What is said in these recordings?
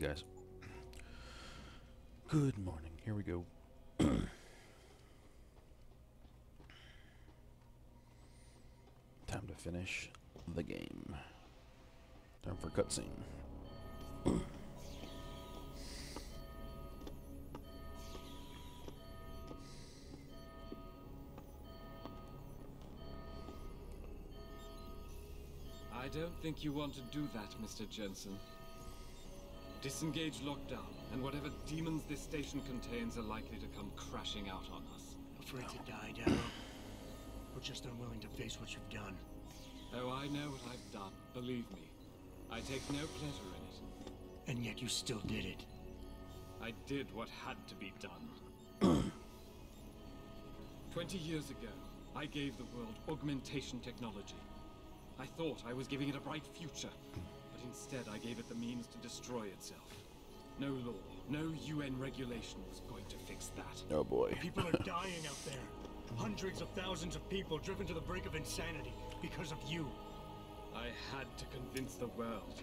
guys. Good morning. Here we go. Time to finish the game. Time for cutscene. I don't think you want to do that, Mr. Jensen. Disengage lockdown, and whatever demons this station contains are likely to come crashing out on us. Afraid to die, Darrow? We're just unwilling to face what you've done? Oh, I know what I've done, believe me. I take no pleasure in it. And yet you still did it. I did what had to be done. Twenty years ago, I gave the world augmentation technology. I thought I was giving it a bright future, instead I gave it the means to destroy itself. No law, no UN regulation was going to fix that. Oh boy. People are dying out there. Hundreds of thousands of people driven to the brink of insanity because of you. I had to convince the world.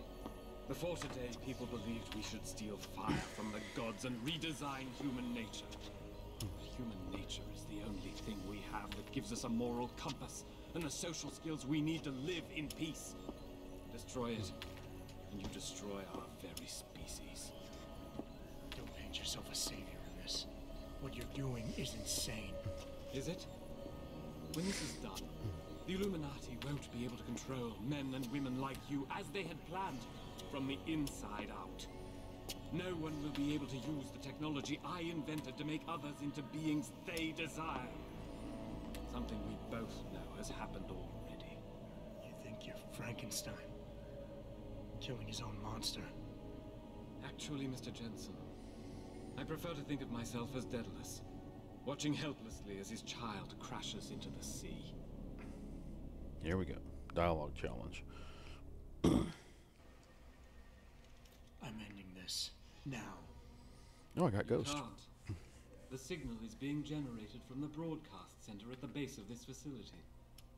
Before today, people believed we should steal fire from the gods and redesign human nature. But human nature is the only thing we have that gives us a moral compass and the social skills we need to live in peace. Destroy it, you destroy our very species. Don't paint yourself a savior in this. What you're doing is insane. Is it? When this is done, the Illuminati won't be able to control men and women like you as they had planned, from the inside out. No one will be able to use the technology I invented to make others into beings they desire. Something we both know has happened already. You think you're Frankenstein? Killing his own monster. Actually, Mr. Jensen, I prefer to think of myself as Daedalus, watching helplessly as his child crashes into the sea. Here we go. Dialogue challenge. I'm ending this. Now. Oh, I got You Ghost. can't. The signal is being generated from the broadcast center at the base of this facility.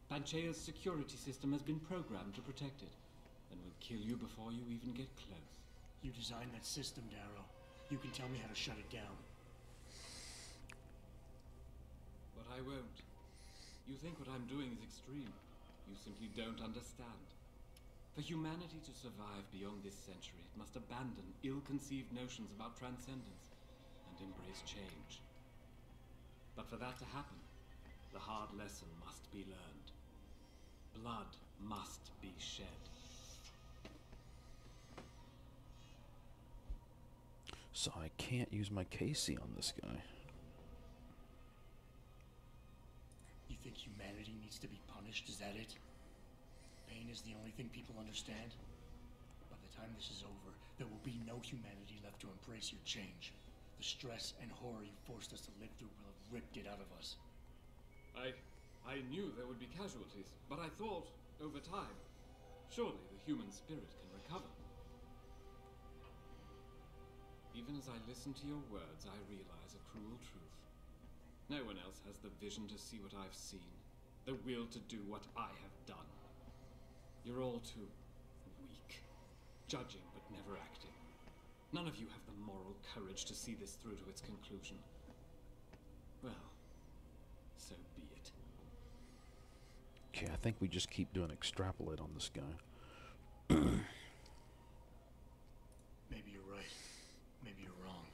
Panchaea's security system has been programmed to protect it, and will kill you before you even get close. You designed that system, Darrow. You can tell me how to shut it down. But I won't. You think what I'm doing is extreme. You simply don't understand. For humanity to survive beyond this century, it must abandon ill-conceived notions about transcendence and embrace change. But for that to happen, the hard lesson must be learned. Blood must be shed. So I can't use my CASIE on this guy. You think humanity needs to be punished? Is that it? Pain is the only thing people understand? By the time this is over, there will be no humanity left to embrace your change. The stress and horror you forced us to live through will have ripped it out of us. I... I knew there would be casualties, but I thought, over time, surely the human spirit can recover. Even as I listen to your words, I realize a cruel truth. No one else has the vision to see what I've seen, the will to do what I have done. You're all too weak, judging but never acting. None of you have the moral courage to see this through to its conclusion. Well, so be it. Okay, I think we just keep doing extrapolate on this guy. Maybe you're right. Maybe you're wrong.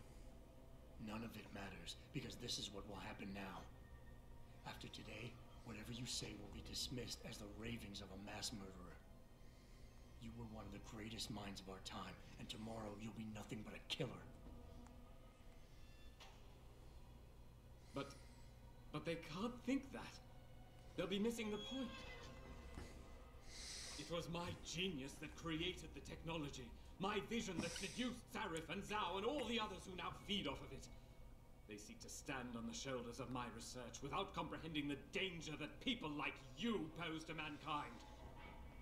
None of it matters, because this is what will happen now. After today, whatever you say will be dismissed as the ravings of a mass murderer. You were one of the greatest minds of our time, and tomorrow you'll be nothing but a killer. But, but they can't think that. They'll be missing the point. It was my genius that created the technology. My vision that seduced Zarif and Zhao and all the others who now feed off of it. They seek to stand on the shoulders of my research without comprehending the danger that people like you pose to mankind.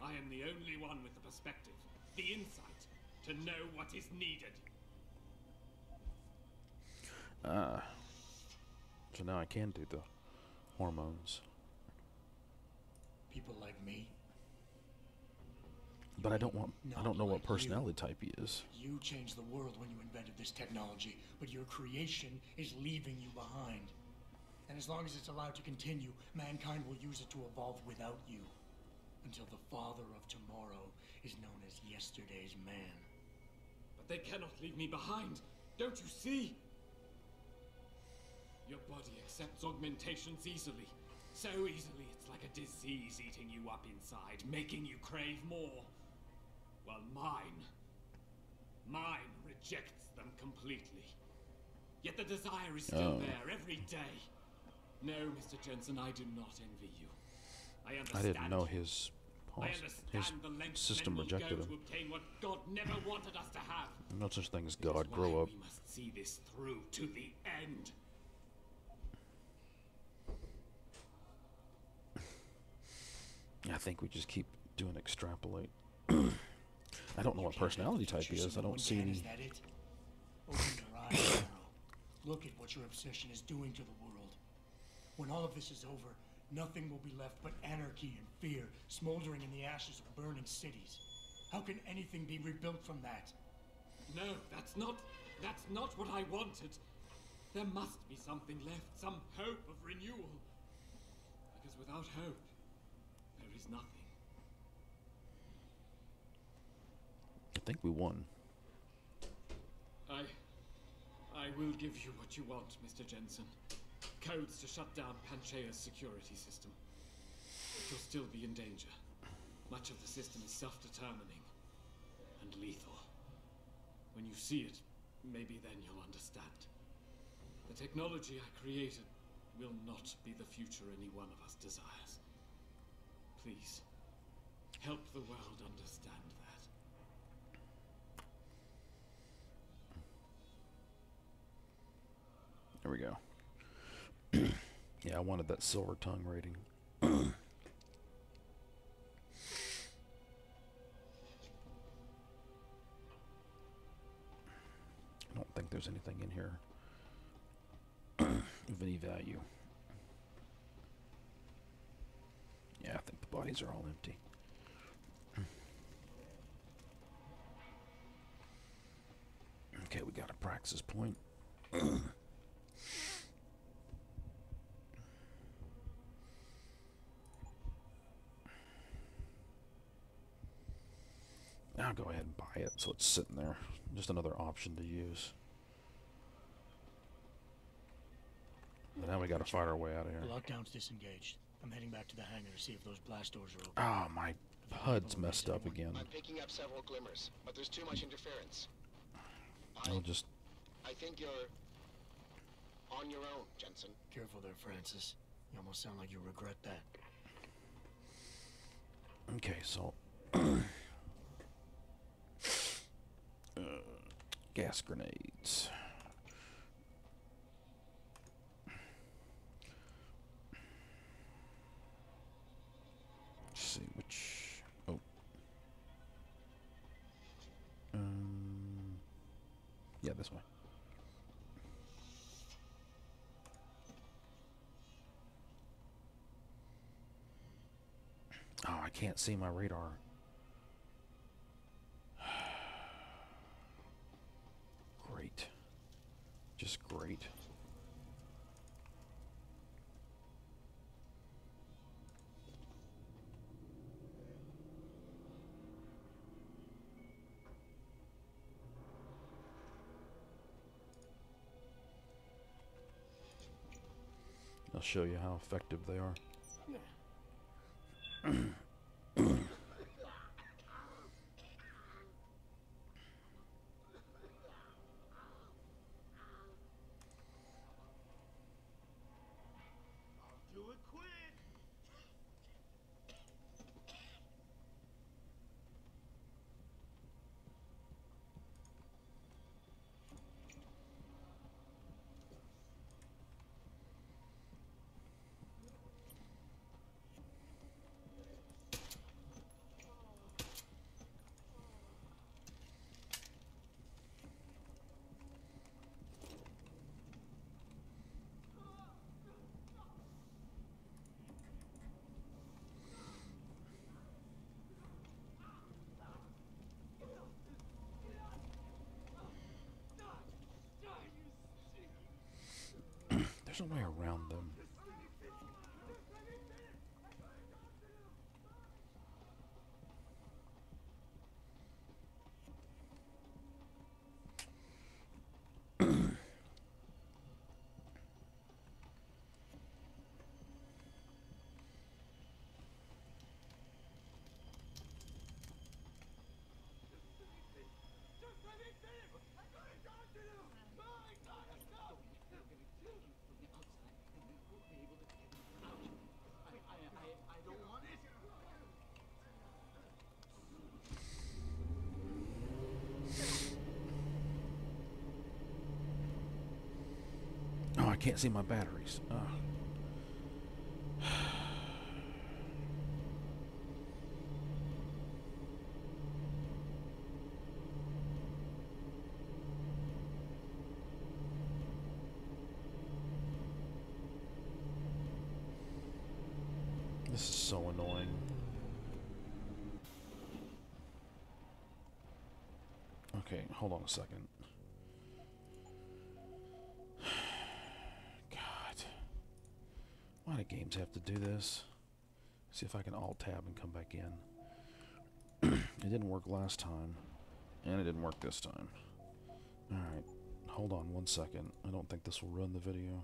I am the only one with the perspective, the insight, to know what is needed. Ah. So now I can do the hormones. People like me, But I don't want. I don't know what like you. personality type he is. You changed the world when you invented this technology, but your creation is leaving you behind. And as long as it's allowed to continue, mankind will use it to evolve without you. Until the father of tomorrow is known as yesterday's man. But they cannot leave me behind. Don't you see? Your body accepts augmentations easily. So easily, it's like a disease eating you up inside, making you crave more. While mine. Mine rejects them completely. Yet the desire is still Oh. there every day. No, Mr. Jensen, I do not envy you. I I didn't know his I understand his system rejected him. to obtain what God never wanted us to have. No such thing as God. Grow up. We must see this through to the end. I think we just keep doing extrapolate. I don't know what personality type he is. I don't see Is any. that it? Open your eyes, Arrow. Look at what your obsession is doing to the world. When all of this is over, nothing will be left but anarchy and fear, smoldering in the ashes of burning cities. How can anything be rebuilt from that? No, that's not. That's not what I wanted. There must be something left, some hope of renewal. Because without hope, there is nothing. I think we won. I. I will give you what you want, Mr. Jensen. Codes to shut down Panchaea's security system. You'll still be in danger. Much of the system is self determining and lethal. When you see it, maybe then you'll understand. The technology I created will not be the future any one of us desires. Please, help the world understand that. There we go. yeah, I wanted that silver tongue rating. I don't think there's anything in here of any value. Yeah, I think the bodies are all empty. Okay, we got a praxis point. I'll go ahead and buy it so it's sitting there. Just another option to use. But now we gotta fight our way out of here. The lockdown's disengaged. I'm heading back to the hangar to see if those blast doors are open. Oh, my HUD's messed up again. I'm picking up several glimmers, but there's too much interference. I, I'll just. I think you're on your own, Jensen. Careful there, Francis. You almost sound like you regret that. Okay, so. uh, gas grenades. Let's see which. Oh. Um. Yeah, this way. Oh, I can't see my radar. Show you how effective they are. Do it quick! A way around them. Can't see my batteries. Ugh. Uh. This is so annoying. Okay, hold on a second. Games have to do this? See if I can alt tab and come back in. it didn't work last time, and it didn't work this time. Alright, hold on one second. I don't think this will run the video.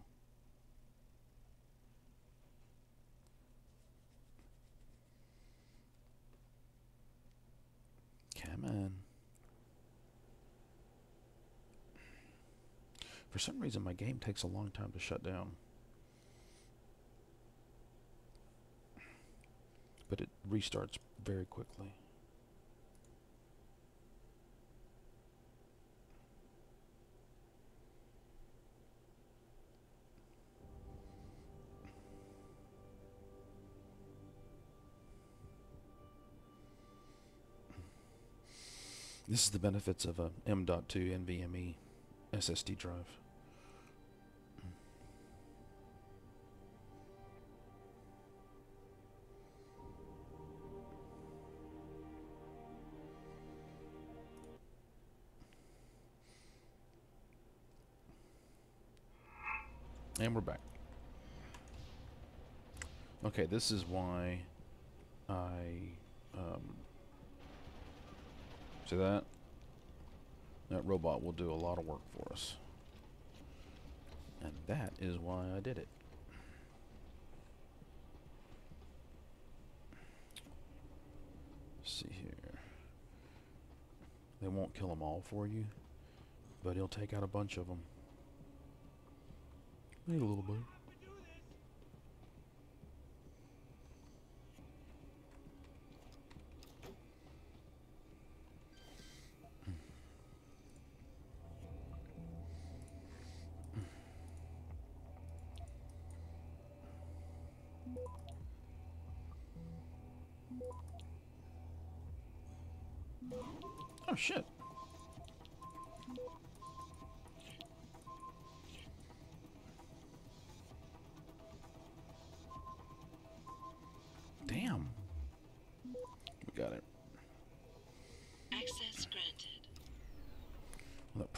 Come on. For some reason, my game takes a long time to shut down. But it restarts very quickly. This is the benefits of a M.2 NVMe SSD drive. And we're back. Okay, this is why I um, see that that robot will do a lot of work for us, and that is why I did it. Let's see here. They won't kill them all for you, but he'll take out a bunch of them. Need a little bit. Oh shit.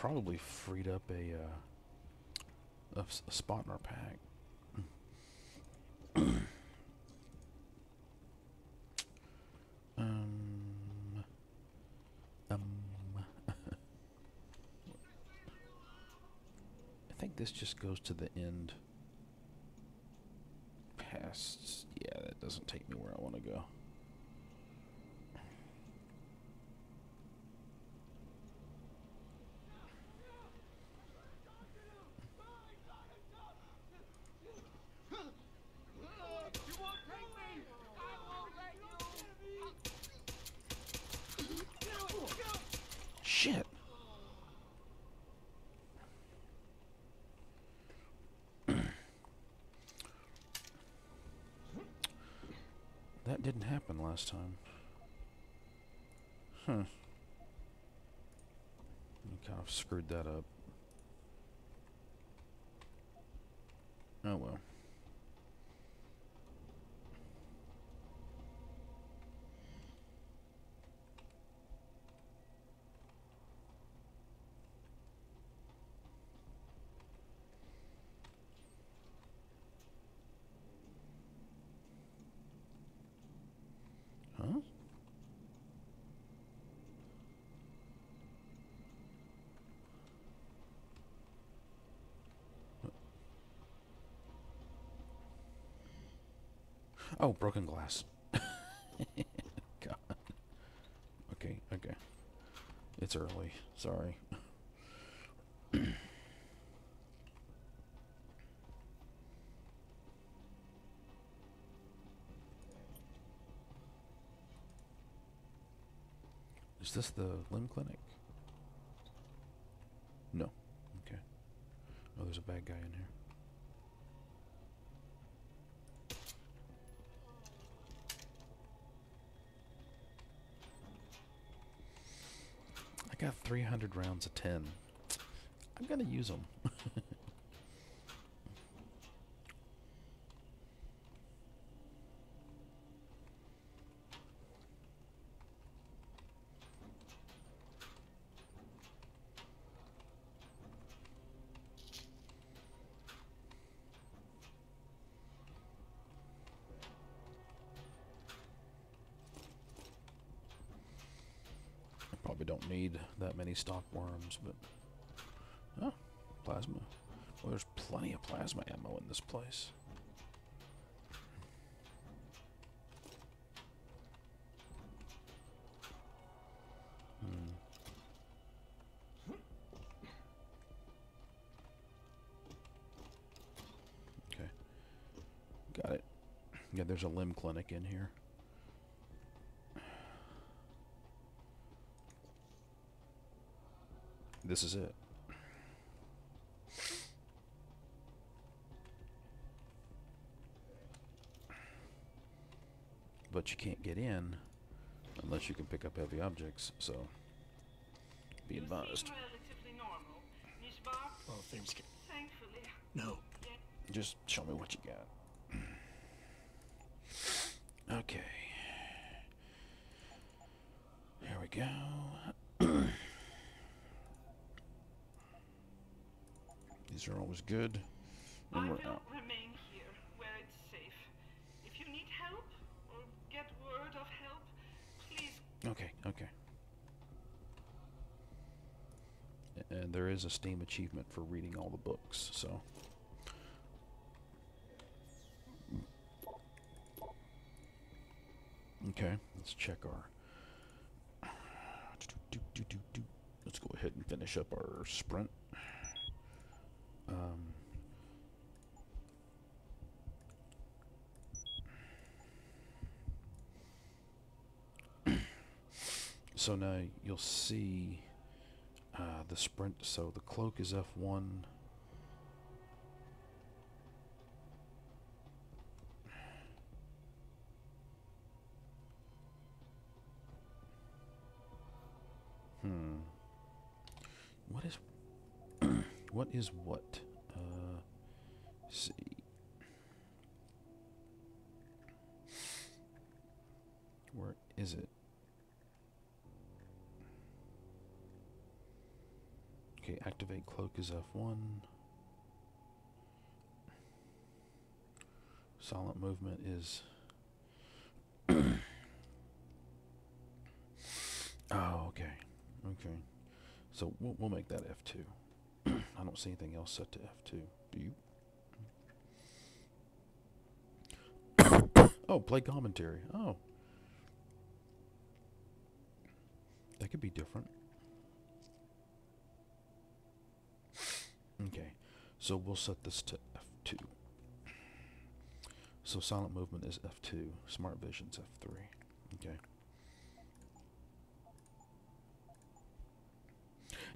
Probably freed up a, uh, a, a spot in our pack. um, um, I think this just goes to the end. Past, yeah, that doesn't take me where I want to go. Shit. that didn't happen last time. Huh. You kind of screwed that up. Oh well. Oh, broken glass. God. Okay, okay. It's early. Sorry. Is this the limb clinic? No. Okay. Oh, there's a bad guy in here. Got 300 rounds of 10. I'm going to use them. I probably don't need that many stock worms, but oh, plasma. Well, there's plenty of plasma ammo in this place. Hmm. Okay. Got it. Yeah, there's a limb clinic in here. This is it. But you can't get in unless you can pick up heavy objects, so be advised. seem relatively normal, Miss Barr. Well, things can. Thankfully. No. Just show me what you got. Okay. Here we go. These are always good. I And will we're out. remain here, where it's safe. If you need help or get word of help, please Okay, okay. And there is a Steam achievement for reading all the books, so. Okay, let's check our. Let's go ahead and finish up our sprint. Um, So now you'll see uh, the sprint. So the cloak is F1. Hmm. What is what is what? Uh, see. Where is it? Okay, activate cloak is F1. Silent movement is. oh, okay. Okay. So we'll, we'll make that F2. I don't see anything else set to F2. Do you? oh, play commentary. Oh. That could be different. Okay, so we'll set this to F2. So silent movement is F2, smart vision's F3. Okay.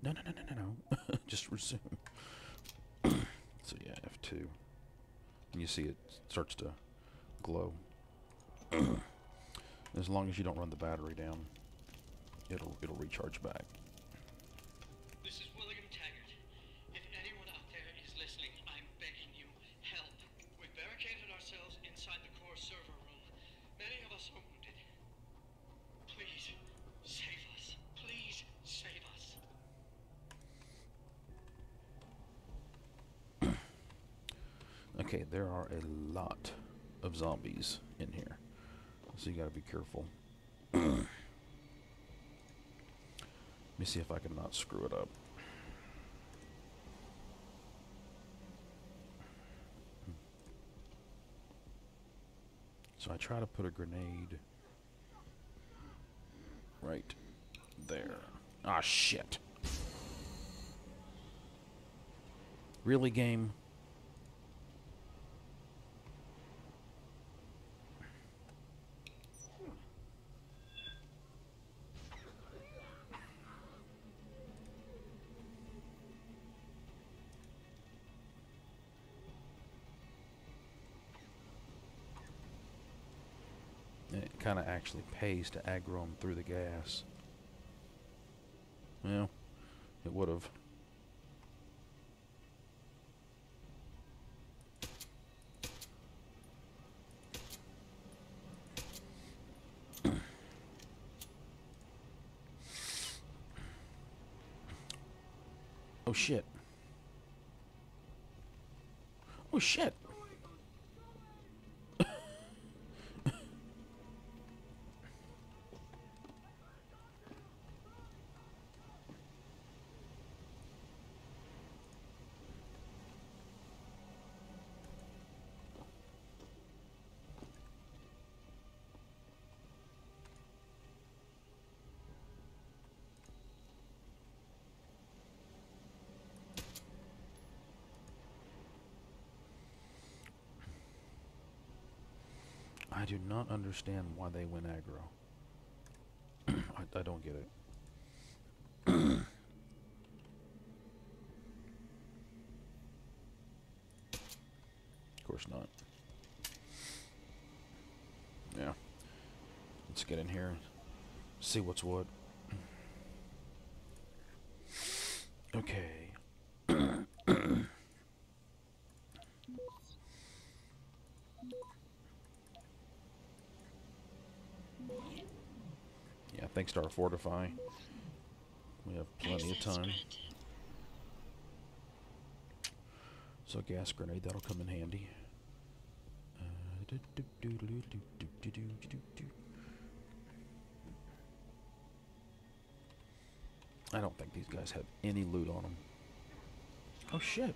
No, no, no, no, no, no. Just resume. so yeah, F2. And you see it starts to glow. as long as you don't run the battery down, it'll it'll recharge back. This is William Taggart. If anyone out there is listening, I'm begging you, help. We've barricaded ourselves inside the core server room. Many of us are wounded. Please, save us. Please, save us. Okay, there are a lot of zombies in here. So you gotta be careful. Let me see if I can not screw it up. So I try to put a grenade right there. Ah, shit. Really, game? It kind of actually pays to aggro them through the gas. Well, it would have. oh shit. Oh shit. I do not understand why they went aggro. I, I don't get it. of course not. Yeah. Let's get in here. And see what's what. Black Star Fortify. We have plenty of time. So gas grenade, that'll come in handy. I don't think these guys have any loot on them. Oh shit.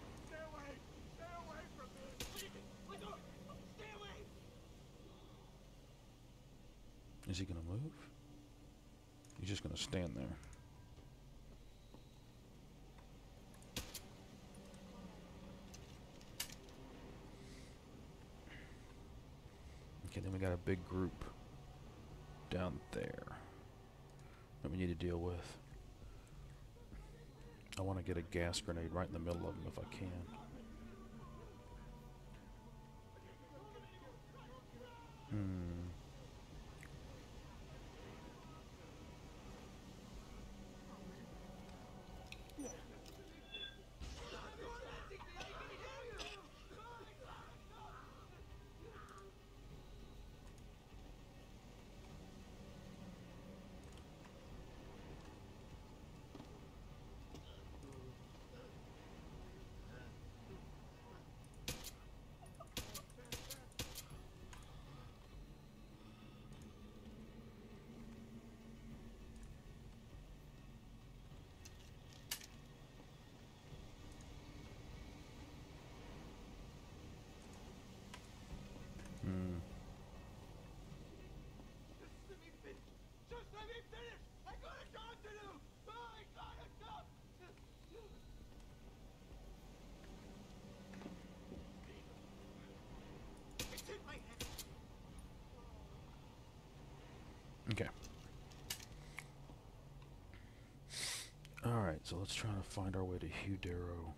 Got a big group down there that we need to deal with. I want to get a gas grenade right in the middle of them if I can. Hmm. Okay. Alright, so let's try to find our way to Hugh Darrow.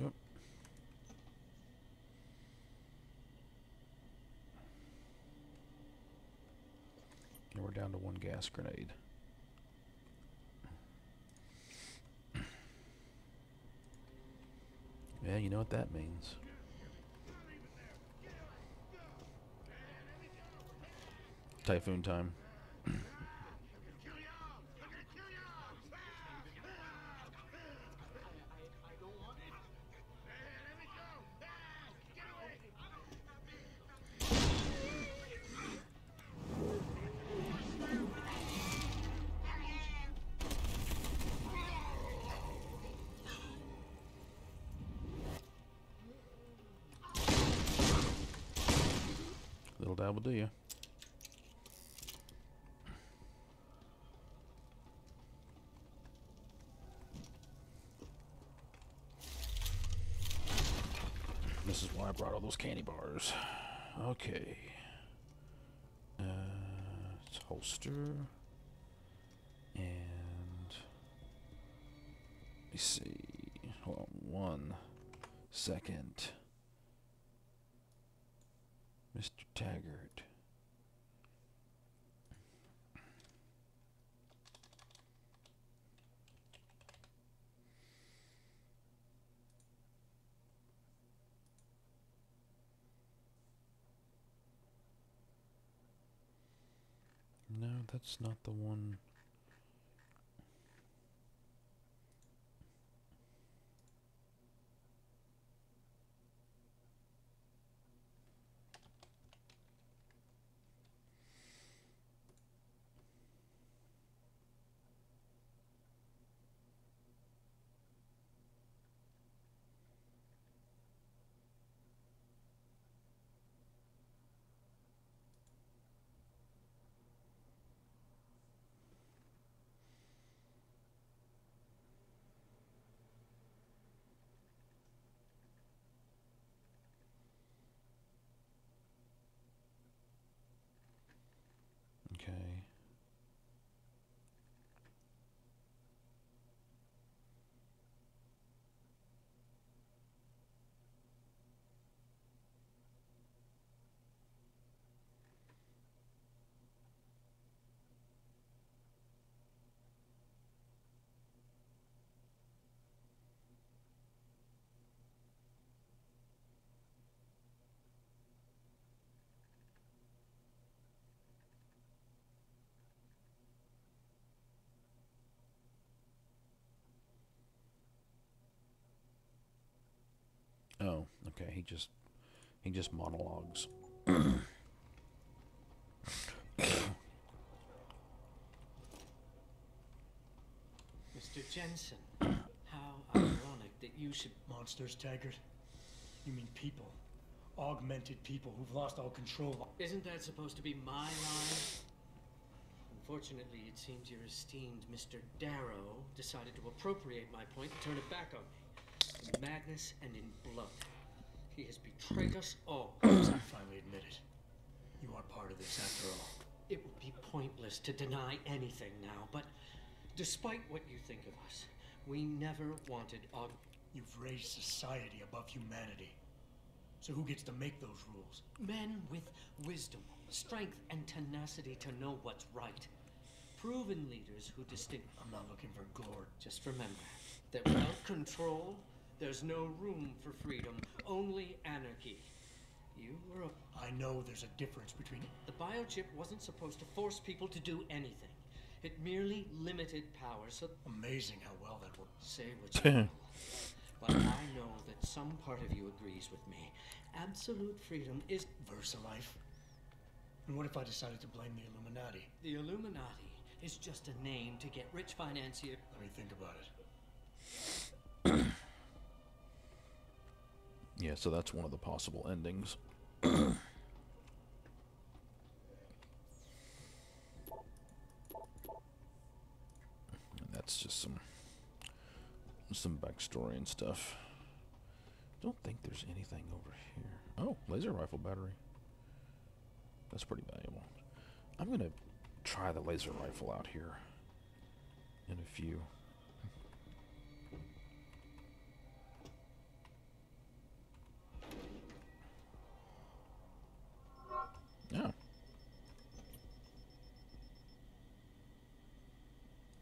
Yep. And we're down to one gas grenade. Yeah, you know what that means. Typhoon time. Do you. This is why I brought all those candy bars. Okay. Uh, it's holster. And. Let me see. Hold on one second. Mr. Taggart. No, that's not the one. Okay. Oh, okay. He just he just monologues. Mr. Jensen, how ironic that you should. Monsters, Taggart? You mean people. Augmented people who've lost all control. Isn't that supposed to be my line? Unfortunately, it seems your esteemed Mr. Darrow decided to appropriate my point and turn it back on me. In madness and in blood. He has betrayed us all. I finally admit it. You are part of this after all. It would be pointless to deny anything now, but despite what you think of us, we never wanted Aug. You've raised society above humanity. So who gets to make those rules? Men with wisdom, strength, and tenacity to know what's right. Proven leaders who distinguish. I'm not looking for Gord. Just remember that without control, there's no room for freedom, only anarchy. You were a. I know there's a difference between. The biochip wasn't supposed to force people to do anything. It merely limited power, so Amazing how well that worked. say what you will. But I know that some part of you agrees with me. Absolute freedom is VersaLife? And what if I decided to blame the Illuminati? the Illuminati is just a name to get rich financiers. Let me think about it. Yeah, so that's one of the possible endings. that's just some some backstory and stuff. Don't think there's anything over here. Oh, laser rifle battery. That's pretty valuable. I'm gonna try the laser rifle out here in a few. Yeah.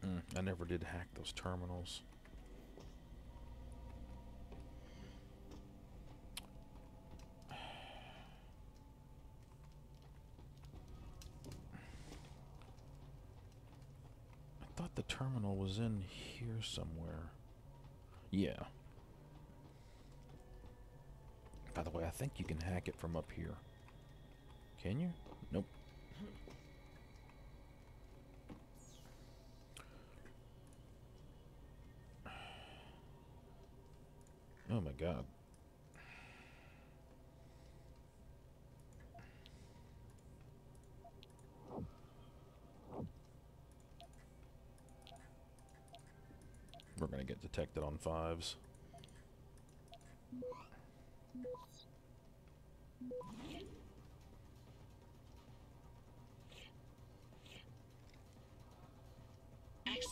Mm, I never did hack those terminals. I thought the terminal was in here somewhere. Yeah. By the way, I think you can hack it from up here. Can you? Nope. Oh my god. We're gonna get detected on fives.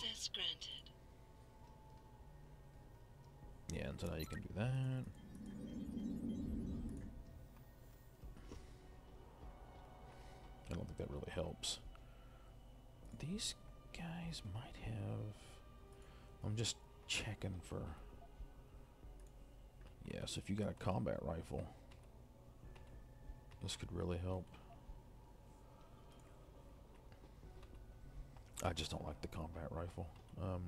Access granted. Yeah, and so now you can do that. I don't think that really helps. These guys might have. I'm just checking for. Yeah, so if you got a combat rifle, this could really help. I just don't like the combat rifle. Um,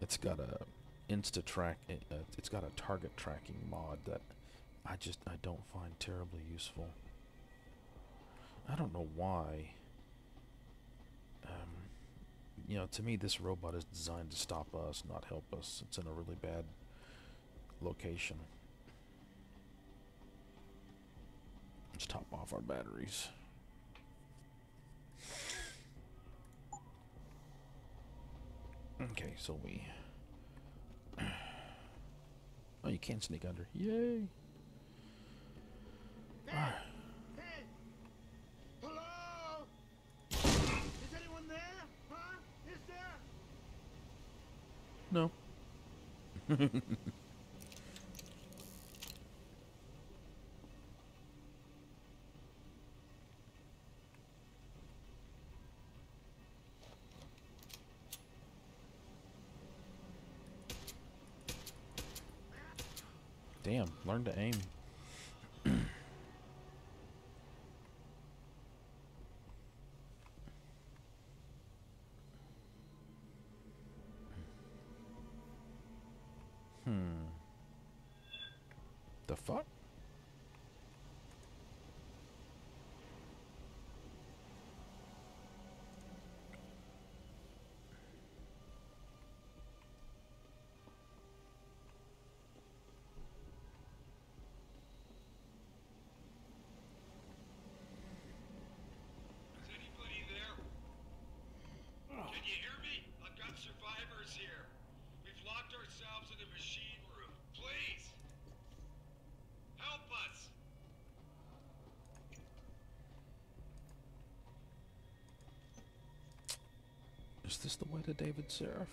it's got a insta track. Uh, it's got a target tracking mod that I just I don't find terribly useful. I don't know why. Um, you know, to me, this robot is designed to stop us, not help us. It's in a really bad location. Let's top off our batteries. Okay, so we. Oh, you can't sneak under. Yay! Ah, Hey! Hello? Is anyone there? Huh? Is there? no. Damn, learn to aim. Hmm. The fuck? Is anybody there? Can you hear me? I've got survivors here. We've locked ourselves in the machine room. Please! Help us! Is this the way to David Sarif?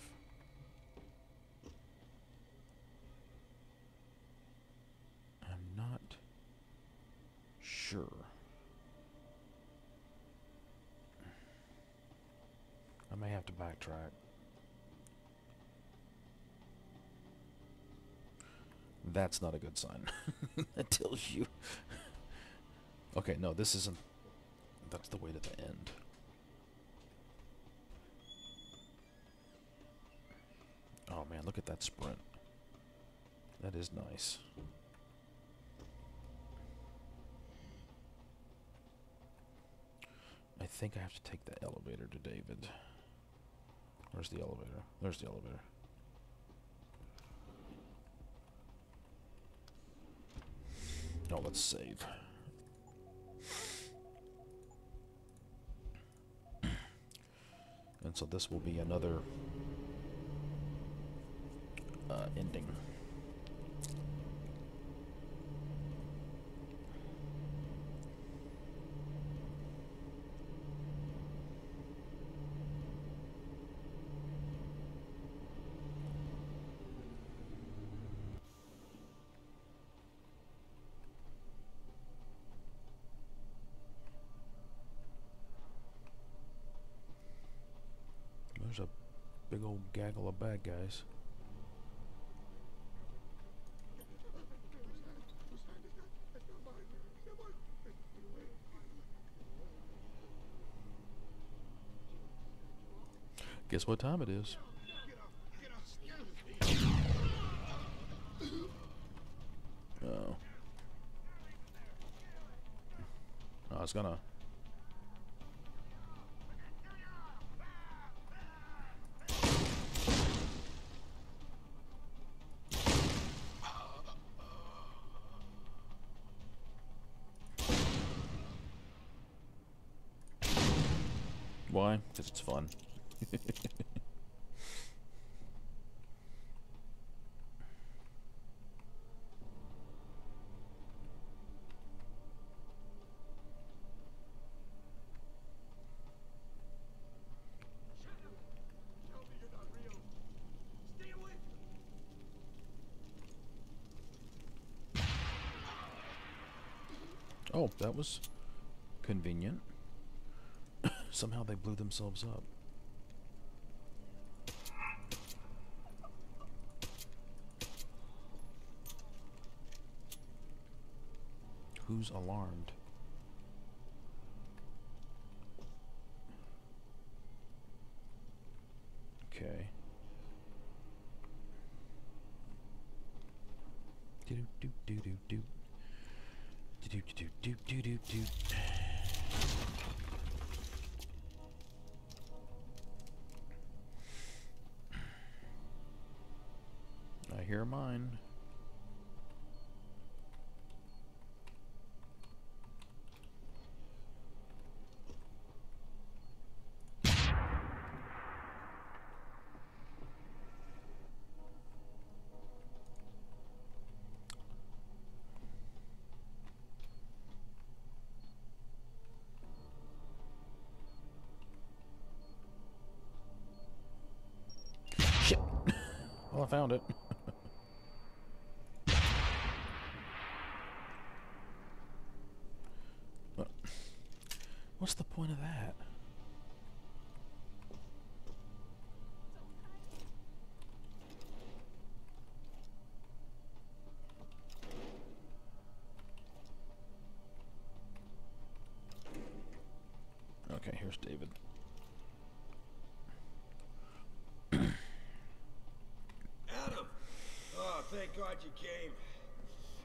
I'm not sure. I may have to backtrack. That's not a good sign. that tells you. okay, no, this isn't. That's the way to the end. Oh man, look at that sprint. That is nice. I think I have to take the elevator to David. Where's the elevator? There's the elevator. No, let's save. And so this will be another uh, ending. There's a big old gaggle of bad guys. what time it is. Oh. Oh, was gonna... Why? Because it's fun. Oh, that was convenient. Somehow they blew themselves up. Who's alarmed? Okay. Do do do do do. Do do do do do do do. I hear mine. Found it. What's the point of that? Okay, here's David. Adam! Oh, thank God you came.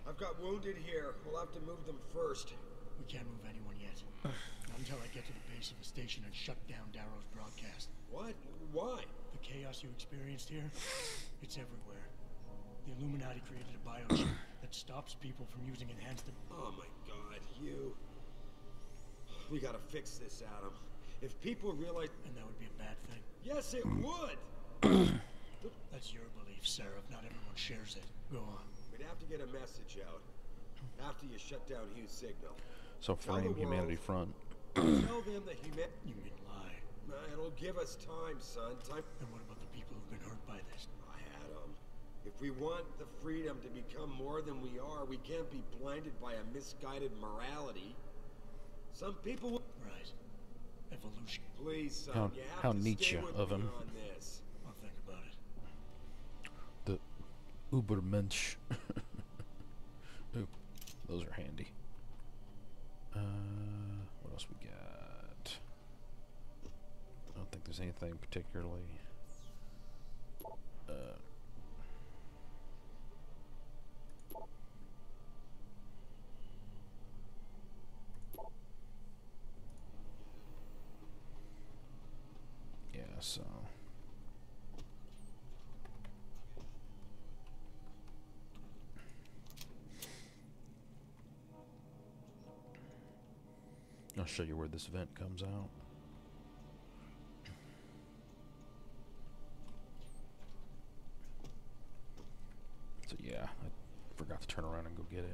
I've got wounded here. We'll have to move them first. We can't move anyone yet. Not until I get to the base of the station and shut down Darrow's broadcast. What? Why? The chaos you experienced here, it's everywhere. The Illuminati created a biochip that stops people from using enhanced... Oh my God, you. We gotta fix this, Adam. If people realize. And that would be a bad thing. Yes, it would! That's your belief, Sarif. Not everyone shares it. Go on. We'd have to get a message out. After you shut down Hugh's signal. So Tell the frame Humanity. Front. Tell them that human. You mean lie. Nah, it'll give us time, son. Time. And what about the people who've been hurt by this? I had them. if we want the freedom to become more than we are, we can't be blinded by a misguided morality. Some people will. Right. Evolution. Please, son, How- you have how to Nietzsche stay with of him. on this. I'll think about it. The Ubermensch. Those are handy. Uh, what else we got? I don't think there's anything particularly. Uh, yeah, so. I'll show you where this vent comes out. So yeah, I forgot to turn around and go get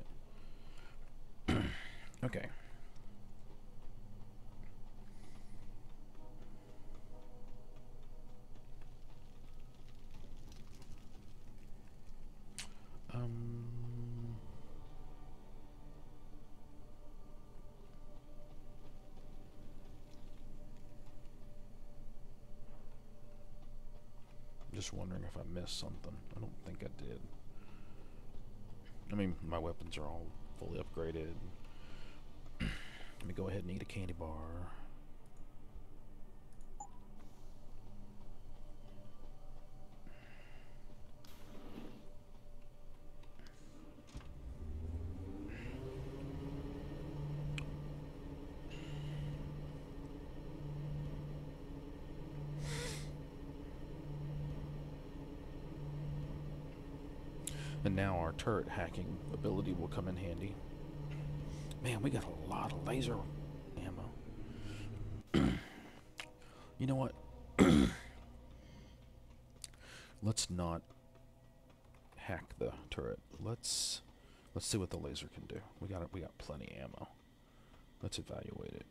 it. okay. Um Just wondering if I missed something. I don't think I did. I mean, my weapons are all fully upgraded. Let me go ahead and eat a candy bar. And now our turret hacking ability will come in handy. Man, we got a lot of laser ammo. You know what? let's not hack the turret. Let's let's see what the laser can do. We got it. We got plenty ammo. Let's evaluate it.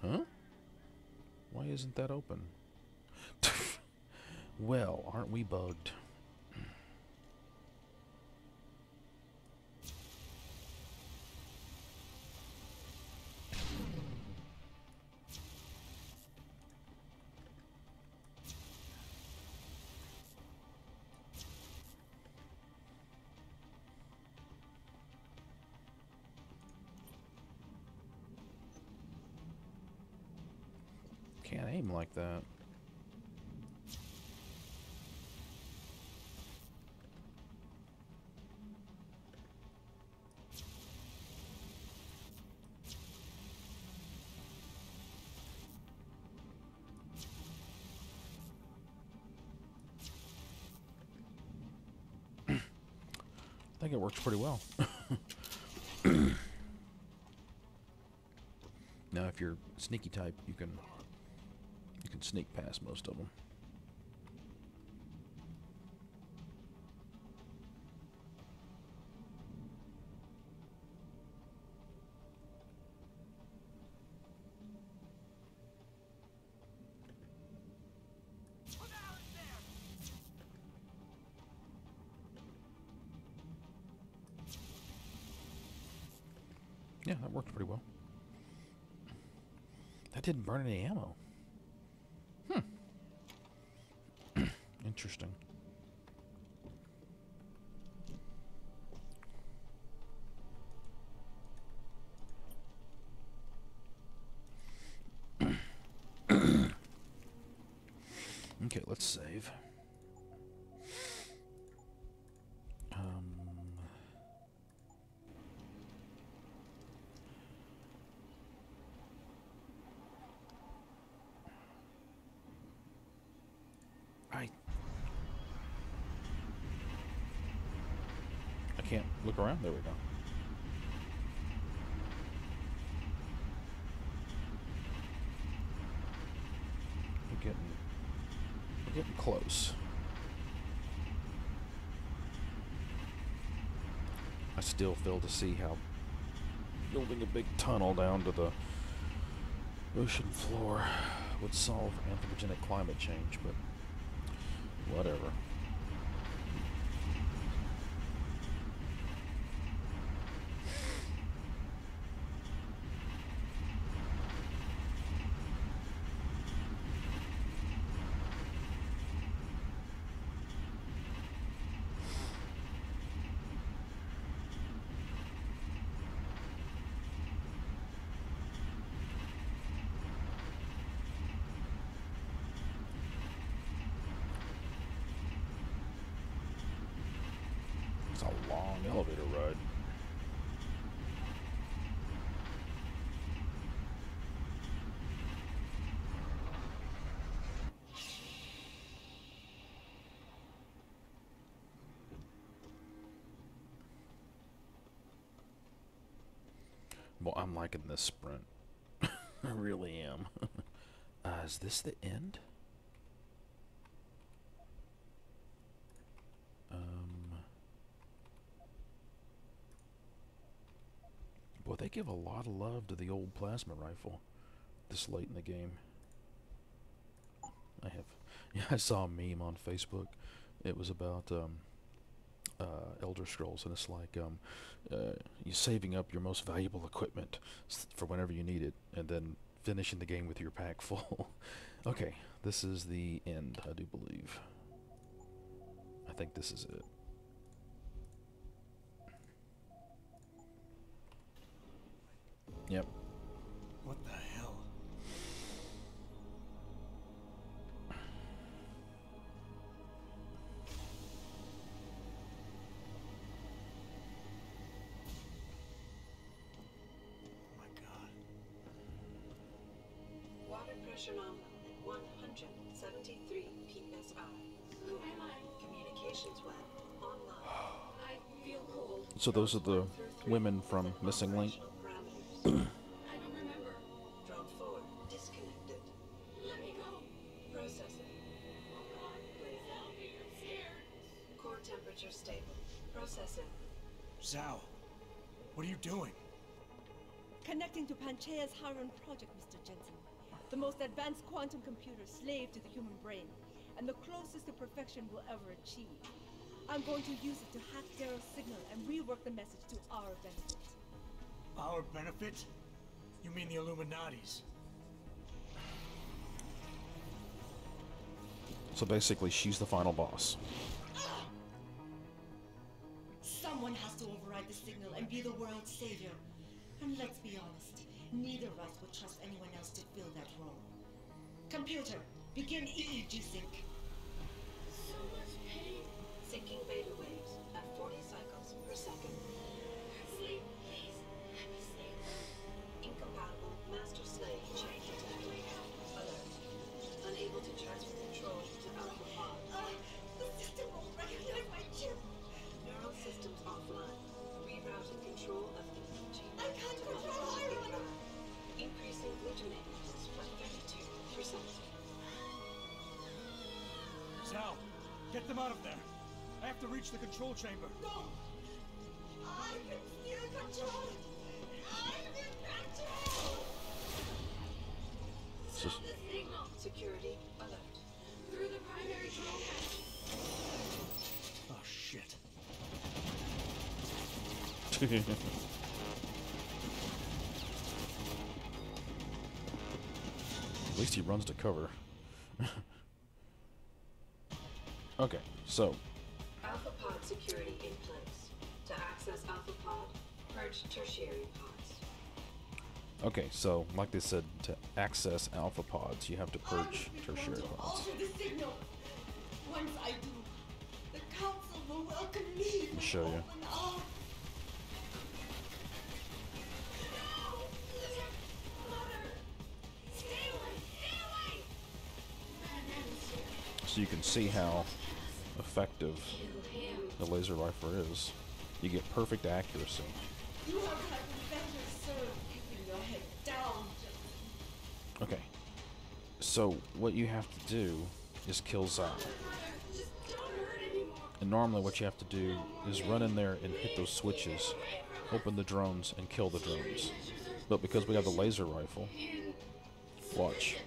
Huh? Why isn't that open? well, aren't we bugged? Like that. I think it works pretty well. now, if you're sneaky type, you can can sneak past most of them. Yeah, that worked pretty well. That didn't burn any ammo. Hmm. Interesting. okay, let's save. Um, I I can't look around. There we go. We're getting we're getting close. I still fail to see how building a big tunnel down to the ocean floor would solve anthropogenic climate change, but whatever. It's a long elevator ride. Well, I'm liking this sprint. I really am. uh, is this the end? Um, boy, they give a lot of love to the old plasma rifle this late in the game. I have, yeah, I saw a meme on Facebook. It was about um, uh, Elder Scrolls, and it's like um, uh, you saving up your most valuable equipment for whenever you need it, and then finishing the game with your pack full. okay, this is the end, I do believe. I think this is it. Yep. What the So those are the women from Missing Link. I don't remember. Drop forward. Disconnected. Let me go. Processing. Oh God, please help me. I'm scared. Core temperature stable. Processing. Zhao, what are you doing? Connecting to Panchaea's Hyron project, Mr. Jensen. The most advanced quantum computer slave to the human brain, and the closest to perfection we'll ever achieve. I'm going to use it to hack Darrow's signal and rework the message to our benefit. Our benefit? You mean the Illuminati's? So basically, she's the final boss. Someone has to override the signal and be the world's savior. And let's be honest, neither of us would trust anyone else to fill that role. Computer, begin EEG sync. So much pain. Syncing beta waves reach the control chamber. No! I can still control! I'm in control! It's just- The signal. Security alert. Through the primary control hatch. Oh, shit. At least he runs to cover. okay, so Alpha Pod security in place. To access Alpha Pod, purge tertiary pods. okay, so like they said, to access alpha pods, you have to purge tertiary pods. Alter the signal. Once I do, the council will welcome me. with show you. open. So you can see how effective the laser rifle is. You get perfect accuracy. You have had better served your head down. Okay. So what you have to do is kill Zhao. And normally what you have to do is run in there and hit those switches, open the drones, and kill the drones. But because we have the laser rifle, watch.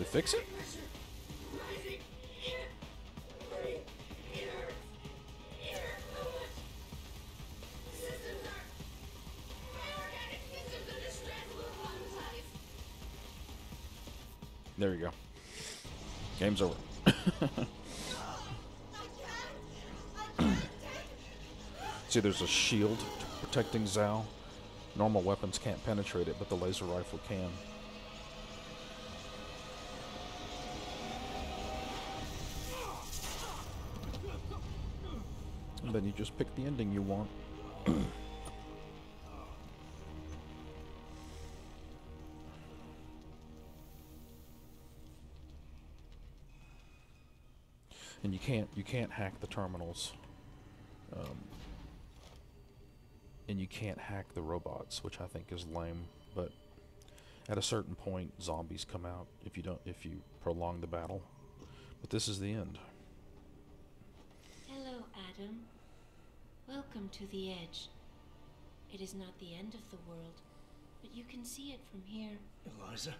They fix it? There you go. Game's over. See, there's a shield protecting Zhao. Normal weapons can't penetrate it, but the laser rifle can. And then you just pick the ending you want. and you can't you can't hack the terminals. Um, and you can't hack the robots, which I think is lame. But at a certain point, zombies come out if you don't if you prolong the battle. But this is the end. Hello, Adam. Welcome to the edge. It is not the end of the world, but you can see it from here. Eliza?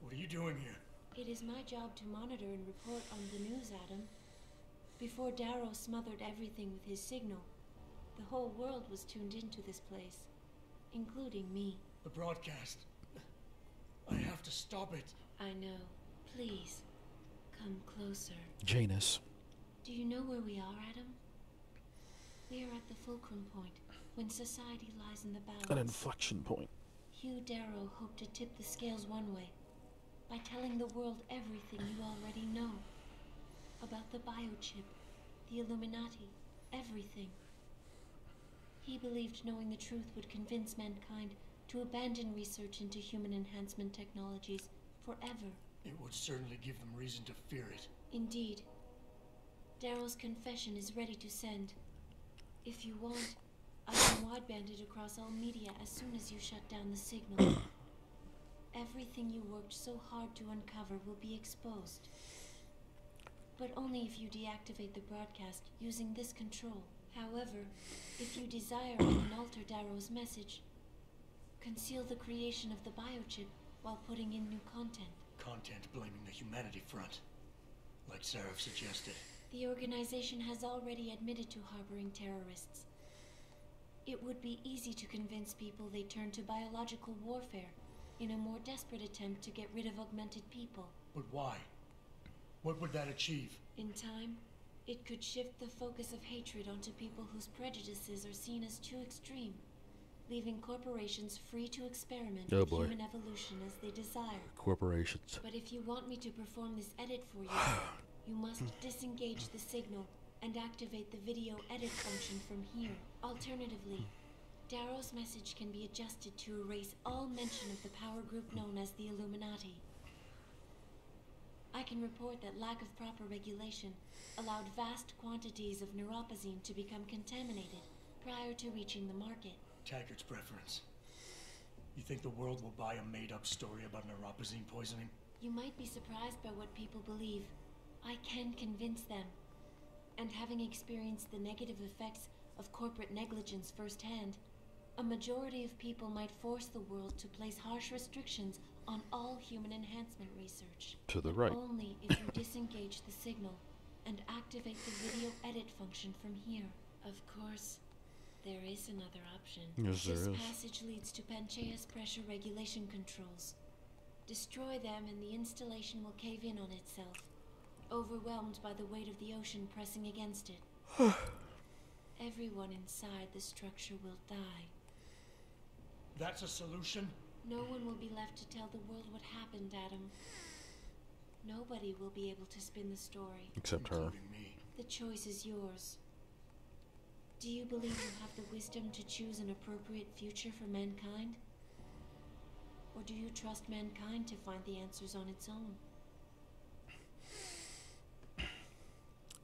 What are you doing here? It is my job to monitor and report on the news, Adam. Before Darrow smothered everything with his signal, the whole world was tuned into this place, including me. The broadcast. I have to stop it. I know. Please, come closer. Janus. Do you know where we are, Adam? We are at the fulcrum point, when society lies in the balance. An inflection point. Hugh Darrow hoped to tip the scales one way by telling the world everything you already know about the biochip, the Illuminati, everything. He believed knowing the truth would convince mankind to abandon research into human enhancement technologies forever. It would certainly give them reason to fear it. Indeed. Darrow's confession is ready to send. If you want, I can wideband it across all media as soon as you shut down the signal. Everything you worked so hard to uncover will be exposed. But only if you deactivate the broadcast using this control. However, if you desire, I can alter Darrow's message. Conceal the creation of the biochip while putting in new content. Content blaming the Humanity Front. Like Sarif suggested. The organization has already admitted to harboring terrorists. It would be easy to convince people they turn to biological warfare in a more desperate attempt to get rid of augmented people. But why? What would that achieve? In time, it could shift the focus of hatred onto people whose prejudices are seen as too extreme, leaving corporations free to experiment Oh, with boy. human evolution as they desire. Corporations. But if you want me to perform this edit for you, you must disengage the signal and activate the video edit function from here. Alternatively, Darrow's message can be adjusted to erase all mention of the power group known as the Illuminati. I can report that lack of proper regulation allowed vast quantities of neuropozyne to become contaminated prior to reaching the market. Taggart's preference. You think the world will buy a made-up story about neuropozyne poisoning? You might be surprised by what people believe. I can convince them. And having experienced the negative effects of corporate negligence firsthand, a majority of people might force the world to place harsh restrictions on all human enhancement research. To the right. Only if you disengage the signal and activate the video edit function from here. Of course, there is another option. Yes, there this is. passage leads to Panchaea's pressure regulation controls. Destroy them and the installation will cave in on itself, overwhelmed by the weight of the ocean pressing against it. Everyone inside the structure will die. That's a solution? No one will be left to tell the world what happened, Adam. Nobody will be able to spin the story. Except her. The choice is yours. Do you believe you have the wisdom to choose an appropriate future for mankind? Or do you trust mankind to find the answers on its own?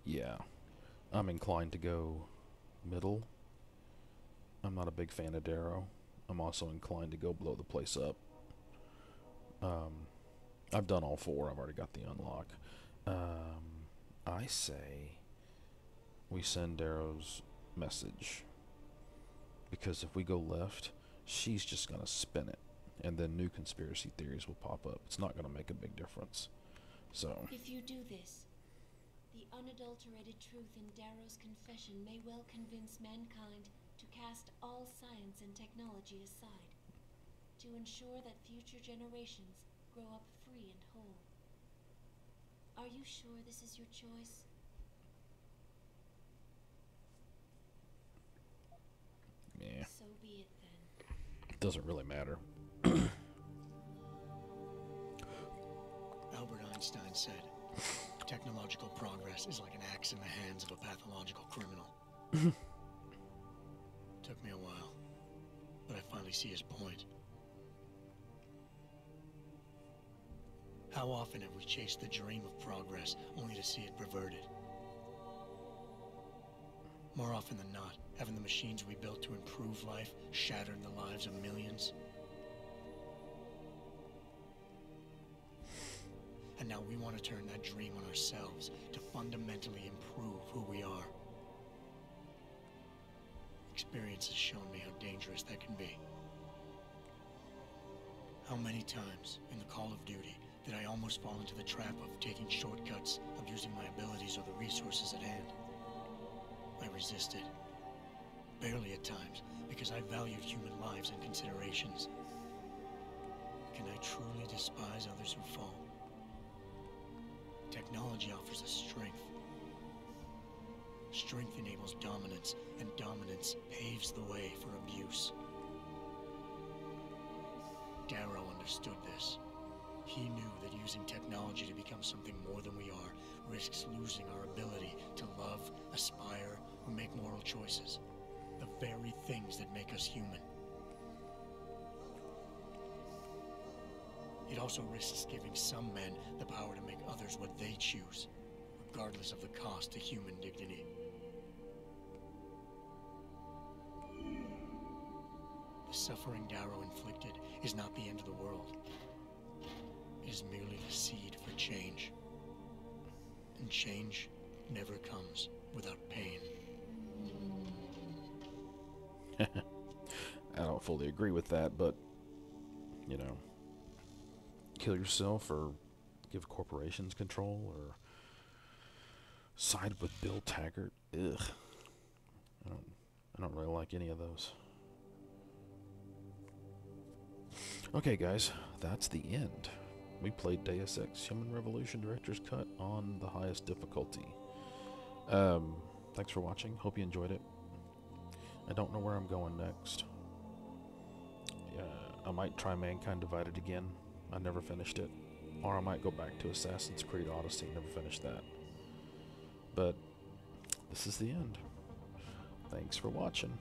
Yeah. I'm inclined to go middle. I'm not a big fan of Darrow. I'm also inclined to go blow the place up. Um, I've done all four. I've already got the unlock. Um, I say we send Darrow's message. Because if we go left, she's just going to spin it. And then new conspiracy theories will pop up. It's not going to make a big difference. So, If you do this, unadulterated truth in Darrow's confession may well convince mankind to cast all science and technology aside, to ensure that future generations grow up free and whole. Are you sure this is your choice? yeah, So be it then. it doesn't really matter. Albert Einstein said, technological progress is like an axe in the hands of a pathological criminal. Took me a while, but I finally see his point. How often have we chased the dream of progress only to see it perverted? More often than not, haven't the machines we built to improve life shattered the lives of millions? And now we want to turn that dream on ourselves to fundamentally improve who we are. Experience has shown me how dangerous that can be. How many times in the Call of Duty did I almost fall into the trap of taking shortcuts, of abusing my abilities or the resources at hand? I resisted. Barely at times, because I valued human lives and considerations. Can I truly despise others who fall? Technology offers us strength. Strength enables dominance, and dominance paves the way for abuse. Darrow understood this. He knew that using technology to become something more than we are risks losing our ability to love, aspire, or make moral choices. The very things that make us human. It also risks giving some men the power to make others what they choose, regardless of the cost to human dignity. The suffering Darrow inflicted is not the end of the world. It is merely the seed for change. And change never comes without pain. I don't fully agree with that, but you know, kill yourself or give corporations control or side with Bill Taggart. Ugh. I don't I don't really like any of those. Okay, guys, that's the end. We played Deus Ex Human Revolution Director's Cut on the highest difficulty. Um, thanks for watching. Hope you enjoyed it. I don't know where I'm going next. Yeah, I might try Mankind Divided again. I never finished it. Or I might go back to Assassin's Creed Odyssey. Never finished that. But this is the end. Thanks for watching.